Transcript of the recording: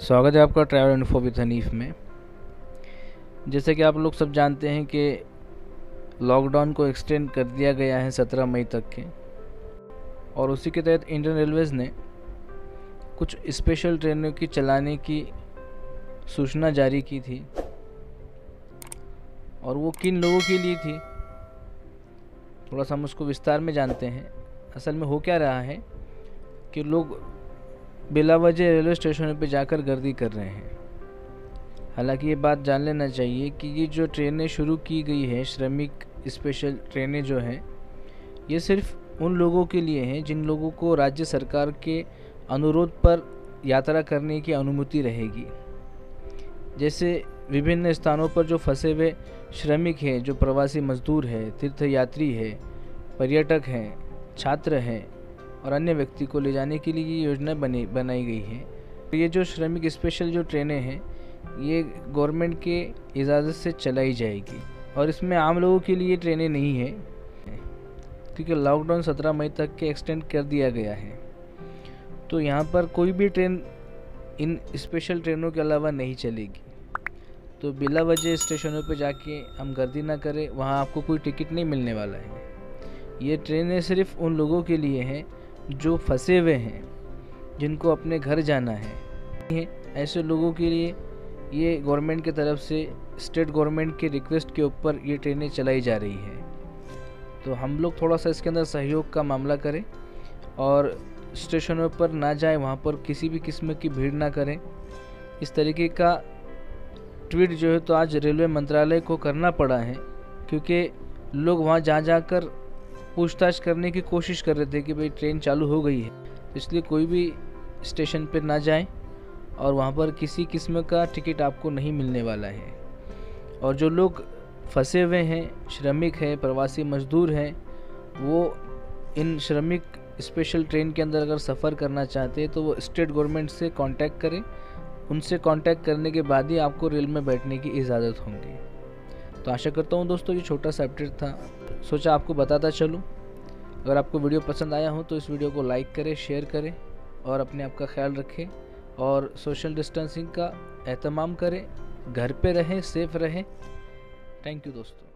स्वागत है आपका ट्रैवल इन्फो विद हनीफ में। जैसे कि आप लोग सब जानते हैं कि लॉकडाउन को एक्सटेंड कर दिया गया है सत्रह मई तक के। और उसी के तहत इंडियन रेलवेज़ ने कुछ स्पेशल ट्रेनों की चलाने की सूचना जारी की थी। और वो किन लोगों के लिए थी, थोड़ा सा हम उसको विस्तार में जानते हैं। असल में हो क्या रहा है कि लोग बिला वजह रेलवे स्टेशनों पर जाकर गर्दी कर रहे हैं। हालाँकि ये बात जान लेना चाहिए कि ये जो ट्रेनें शुरू की गई हैं, श्रमिक स्पेशल ट्रेनें जो हैं, ये सिर्फ़ उन लोगों के लिए हैं जिन लोगों को राज्य सरकार के अनुरोध पर यात्रा करने की अनुमति रहेगी। जैसे विभिन्न स्थानों पर जो फंसे हुए श्रमिक हैं, जो प्रवासी मजदूर हैं, तीर्थयात्री है, पर्यटक हैं, छात्र हैं और अन्य व्यक्ति को ले जाने के लिए ये योजना बनी, बनाई गई है। तो ये जो श्रमिक स्पेशल जो ट्रेनें हैं, ये गवर्नमेंट के इजाज़त से चलाई जाएगी। और इसमें आम लोगों के लिए ट्रेनें नहीं है, क्योंकि लॉकडाउन सत्रह मई तक के एक्सटेंड कर दिया गया है। तो यहाँ पर कोई भी ट्रेन इन स्पेशल ट्रेनों के अलावा नहीं चलेगी। तो बिला वजह स्टेशनों पर जाके हम गर्दी ना करें, वहाँ आपको कोई टिकट नहीं मिलने वाला है। ये ट्रेनें सिर्फ़ उन लोगों के लिए हैं जो फंसे हुए हैं, जिनको अपने घर जाना है। ऐसे लोगों के लिए ये गवर्नमेंट की तरफ़ से, स्टेट गवर्नमेंट के रिक्वेस्ट के ऊपर ये ट्रेनें चलाई जा रही है। तो हम लोग थोड़ा सा इसके अंदर सहयोग का मामला करें और स्टेशनों पर ना जाए, वहाँ पर किसी भी किस्म की भीड़ ना करें। इस तरीके का ट्वीट जो है तो आज रेलवे मंत्रालय को करना पड़ा है, क्योंकि लोग वहाँ जा जाकर पूछताछ करने की कोशिश कर रहे थे कि भाई ट्रेन चालू हो गई है। इसलिए कोई भी स्टेशन पर ना जाए और वहाँ पर किसी किस्म का टिकट आपको नहीं मिलने वाला है। और जो लोग फंसे हुए हैं, श्रमिक हैं, प्रवासी मजदूर हैं, वो इन श्रमिक स्पेशल ट्रेन के अंदर अगर सफ़र करना चाहते हैं तो वो स्टेट गवर्नमेंट से कांटेक्ट करें। उनसे कांटेक्ट करने के बाद ही आपको रेल में बैठने की इजाज़त होगी। तो आशा करता हूँ दोस्तों ये छोटा सा अपडेट था। सोचा आपको बताता चलूँ। अगर आपको वीडियो पसंद आया हो तो इस वीडियो को लाइक करें, शेयर करें और अपने आप का ख्याल रखें और सोशल डिस्टेंसिंग का अहतमाम करें। घर पे रहें, सेफ़ रहें। थैंक यू दोस्तों।